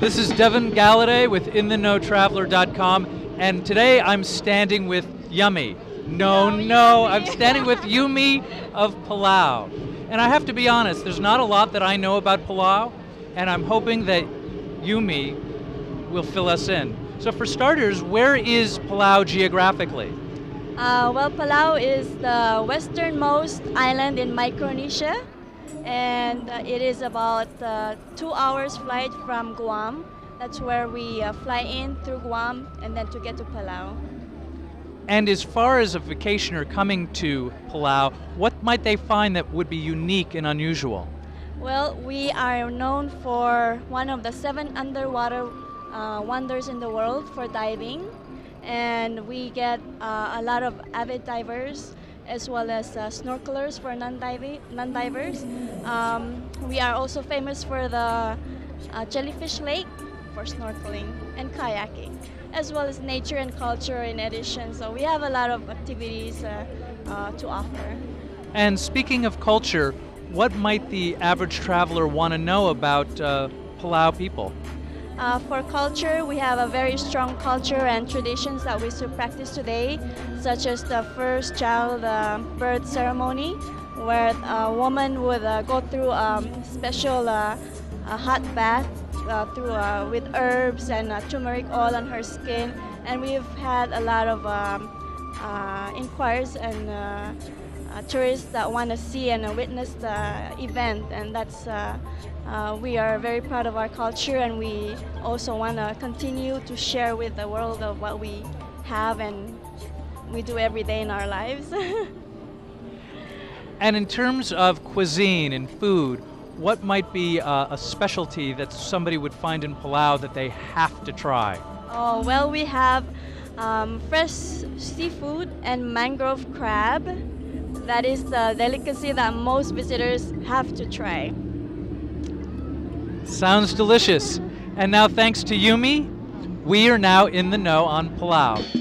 This is Devin Galaudet with InTheKnowTraveler.com, and today I'm standing with Yummy. No, no, I'm standing with Yumi of Palau. And I have to be honest, there's not a lot that I know about Palau, and I'm hoping that Yumi will fill us in. So, for starters, where is Palau geographically? Uh, well, Palau is the westernmost island in Micronesia, and uh, it is about uh, two hours flight from Guam. That's where we uh, fly in through Guam and then to get to Palau. And as far as a vacationer coming to Palau, what might they find that would be unique and unusual? Well, we are known for one of the seven underwater uh, wonders in the world for diving, and we get uh, a lot of avid divers as well as uh, snorkelers for non-divers. Um, we are also famous for the uh, jellyfish lake for snorkeling and kayaking, as well as nature and culture in addition. So we have a lot of activities uh, uh, to offer. And speaking of culture, what might the average traveler want to know about uh, Palau people? Uh, for culture, we have a very strong culture and traditions that we still practice today, such as the first child uh, birth ceremony, where a woman would uh, go through a um, special uh, a hot bath uh, through uh, with herbs and turmeric oil on her skin, and we've had a lot of um, inquiries and tourists that want to see and witness the event and that's uh, uh, we are very proud of our culture and we also want to continue to share with the world of what we have and we do every day in our lives. and in terms of cuisine and food, what might be uh, a specialty that somebody would find in Palau that they have to try? Oh, well, we have um, fresh seafood and mangrove crab that is the delicacy that most visitors have to try. Sounds delicious. And now, thanks to Yumi, we are now in the know on Palau.